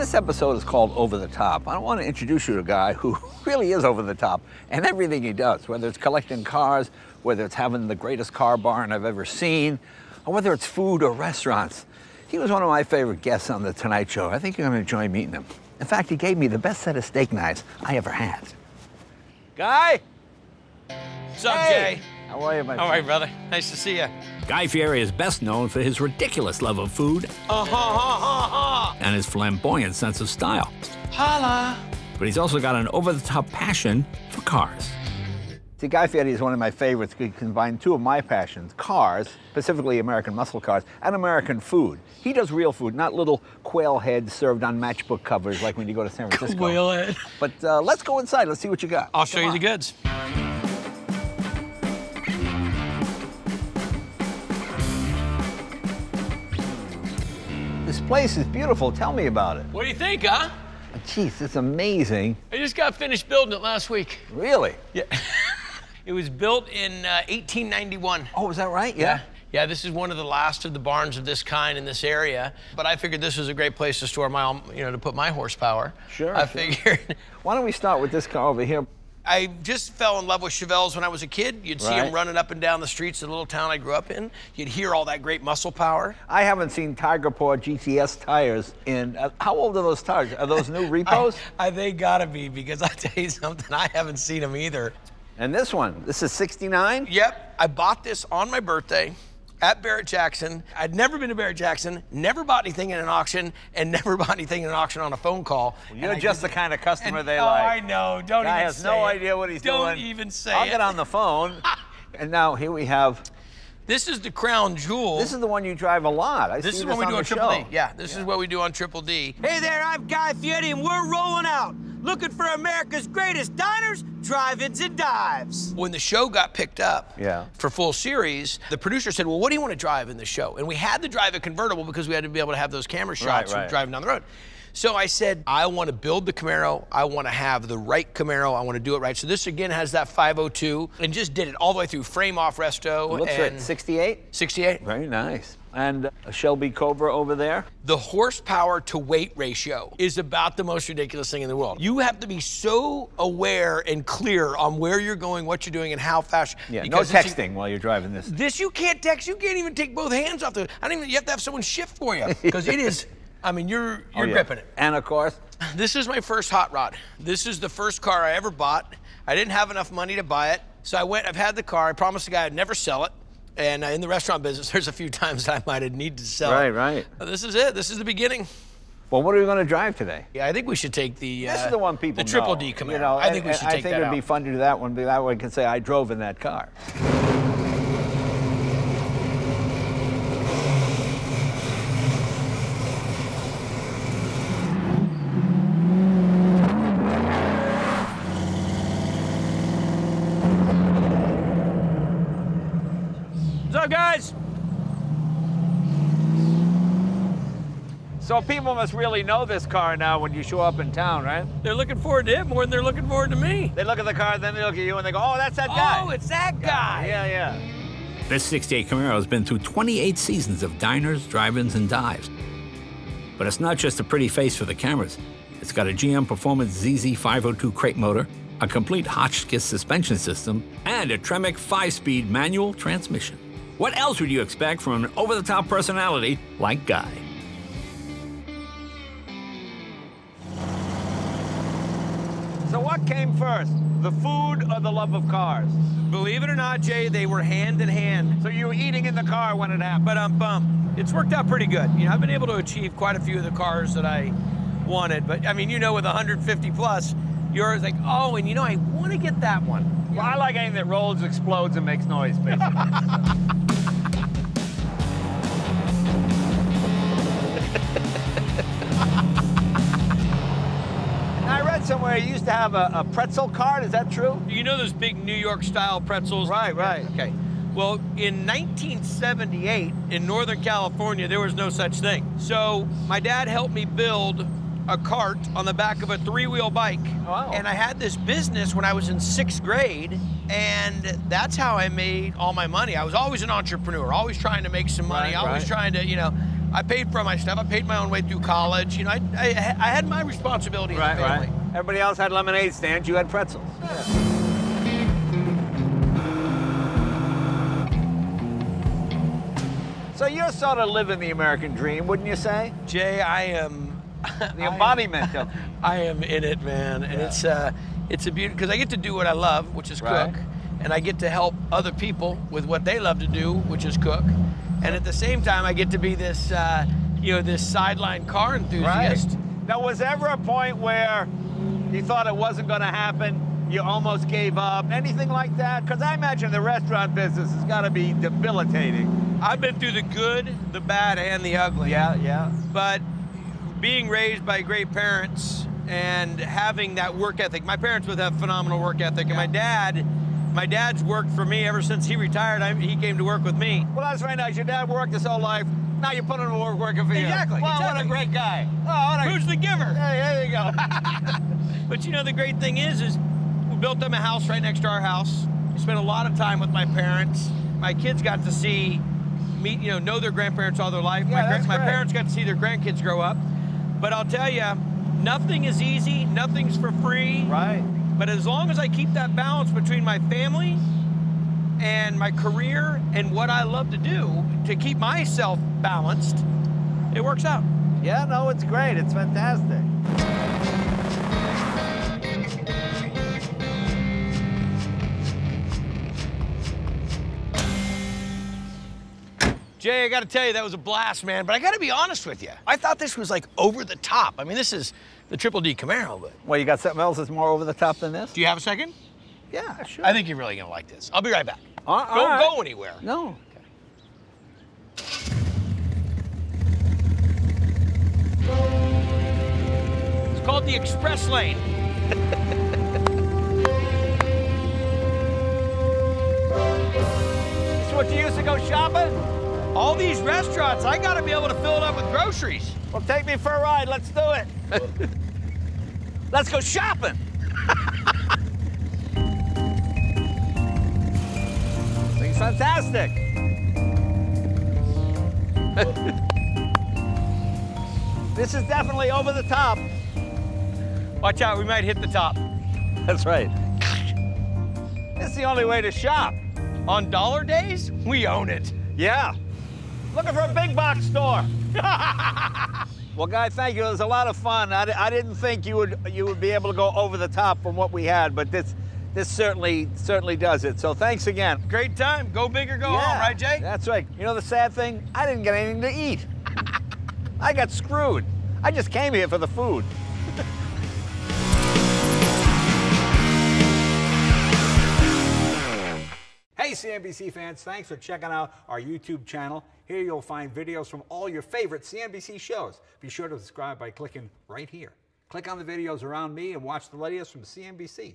This episode is called Over the Top. I want to introduce you to a guy who really is over the top and everything he does, whether it's collecting cars, whether it's having the greatest car barn I've ever seen, or whether it's food or restaurants. He was one of my favorite guests on The Tonight Show. I think you're going to enjoy meeting him. In fact, he gave me the best set of steak knives I ever had. Guy? What's up, Hey! Jay? How are you, my All friend? right, brother. Nice to see you. Guy Fieri is best known for his ridiculous love of food Uh ha ha ha and his flamboyant sense of style. Holla. But he's also got an over the top passion for cars. See, Guy Fieri is one of my favorites. He combined two of my passions, cars, specifically American muscle cars, and American food. He does real food, not little quail heads served on matchbook covers like when you go to San Francisco. Wheelhead. But uh, let's go inside. Let's see what you got. I'll show you on. the goods. This place is beautiful. Tell me about it. What do you think, huh? Jeez, it's amazing. I just got finished building it last week. Really? Yeah. it was built in uh, 1891. Oh, is that right? Yeah. Yeah, this is one of the last of the barns of this kind in this area. But I figured this was a great place to store my, you know, to put my horsepower. Sure, I sure. figured. Why don't we start with this car over here? I just fell in love with Chevelles when I was a kid. You'd see Right. them running up and down the streets of the little town I grew up in. You'd hear all that great muscle power. I haven't seen Tiger Paw GTS tires in. Uh, how old are those tires? Are those new I, repos? I, they gotta be because I tell you something, I haven't seen them either. and this one, this is 69? Yep, I bought this on my birthday at Barrett Jackson. I'd never been to Barrett Jackson, never bought anything in an auction, and never bought anything in an auction on a phone call. You're And just did- the kind of customer and- they oh, like. I know. Don't Guy even has say no it. idea what he's doing. Don't even say it. I'll it. get on the phone. and now here we have. This is the crown jewel. This is the one you drive a lot. I This see is what we on do the on Triple show. D. Yeah, this is what we do on Triple D. Hey there, I'm Guy Fieri, and we're rolling out. Looking for America's greatest diners, drive-ins, and dives. When the show got picked up Yeah. for full series, the producer said, Well, what do you want to drive in the show? And we had to drive a convertible because we had to be able to have those camera shots right. of driving down the road. So I said, I want to build the Camaro. I want to have the right Camaro. I want to do it right. So this again has that 502 and just did it all the way through frame off resto. Looks and right. 68? 68. Very nice. And a Shelby Cobra over there. The horsepower to weight ratio is about the most ridiculous thing in the world. You have to be so aware and clear on where you're going, what you're doing, and how fast. Yeah, no texting while you're driving this. This you can't text. You can't even take both hands off the. I don't even. You have to have someone shift for you because it is. I mean, you're you're Oh, yeah. gripping it. And of course, This is my first hot rod. This is the first car I ever bought. I didn't have enough money to buy it, so I went. I've had the car. I promised the guy I'd never sell it. And uh, in the restaurant business, there's a few times I might have needed to sell Right, it. right. This is it. This is the beginning. well, what are we going to drive today? Yeah, I think we should take the. This uh, is the one people The triple know, D Camaro. You know, I think we should take I think it'd out. be fun to do that one. But that way I can say I drove in that car. What's up, guys? So people must really know this car now when you show up in town, right? They're looking forward to it more than they're looking forward to me. They look at the car, then they look at you, and they go, "Oh, that's that guy." Oh, it's that guy. yeah, yeah. This 68 Camaro has been through 28 seasons of diners, drive-ins, and dives. But it's not just a pretty face for the cameras. It's got a GM Performance ZZ 502 crate motor, a complete Hotchkiss suspension system, and a Tremec 5-speed manual transmission. What else would you expect from an over-the-top personality like Guy? So what came first, the food or the love of cars? Believe it or not, Jay, they were hand in hand. So you were eating in the car when it happened. But um, bum, it's worked out pretty good. You know, I've been able to achieve quite a few of the cars that I wanted. But I mean, you know, with 150 plus, you're like, oh, and you know, I want to get that one. Well, I like anything that rolls, explodes, and makes noise, basically. somewhere you used to have a, a pretzel cart. Is that true? You know those big New York style pretzels? Right, right. Okay. Well, in 1978 in Northern California, there was no such thing. So my dad helped me build a cart on the back of a three-wheel bike. Oh, wow. And I had this business when I was in sixth grade, and that's how I made all my money. I was always an entrepreneur, always trying to make some money, Right, always right. trying to, you know. I paid for my stuff. I paid my own way through college. You know, I, I, I had my responsibility as a family. Everybody else had lemonade stands. You had pretzels. So you're sort of living the American dream, wouldn't you say? Jay, I am The embodiment of. I am in it, man, and it's uh, it's a beauty because I get to do what I love, which is Right. cook, and I get to help other people with what they love to do, which is cook, and at the same time, I get to be this, uh, you know, this sideline car enthusiast. Right. Now, was ever a point where you thought it wasn't going to happen? You almost gave up? Anything like that? Because I imagine the restaurant business has got to be debilitating. I've been through the good, the bad, and the ugly. Yeah, yeah. but being raised by great parents and having that work ethic my parents would have phenomenal work ethic and my dad my dad's worked for me ever since he retired I, he came to work with me Well, that's very nice. Your dad worked his whole life. Now you put to work working for you. Exactly, Wow, what a great guy. Oh, a, who's the giver Hey, there you go. but you know the great thing is is we built them a house right next to our house we spent a lot of time with my parents my kids got to see meet you know know their grandparents all their life my, Yeah, that's my great. parents got to see their grandkids grow up but i'll tell you nothing is easy nothing's for free right. But as long as I keep that balance between my family and my career and what I love to do to keep myself balanced, it works out. Yeah, no, it's great. It's fantastic. Jay, I got to tell you, that was a blast, man. But I got to be honest with you. I thought this was like over the top. I mean, this is the Triple D Camaro, but Well, you got something else that's more over the top than this? do you have a second? Yeah, sure. I think you're really to like this. I'll be right back. Uh, all- Don't right. go anywhere. No. It's called the Express Lane. This is what you used to go shopping? All these restaurants, I got to be able to fill it up with groceries. Well, take me for a ride. Let's do it. Let's go shopping. Fantastic. this is definitely over the top. Watch out, we might hit the top. That's right. It's the only way to shop. On dollar days, we own it. Yeah. Looking for a big box store. well, Guy, thank you. It was a lot of fun. I, I didn't think you would you would be able to go over the top from what we had, but this this certainly certainly does it. So thanks again. Great time. Go big or go Yeah, home, right, Jay? That's right. You know the sad thing? I didn't get anything to eat. I got screwed. I just came here for the food. Hey CNBC fans, thanks for checking out our YouTube channel. Here you'll find videos from all your favorite CNBC shows. Be sure to subscribe by clicking right here. Click on the videos around me and watch the latest from CNBC.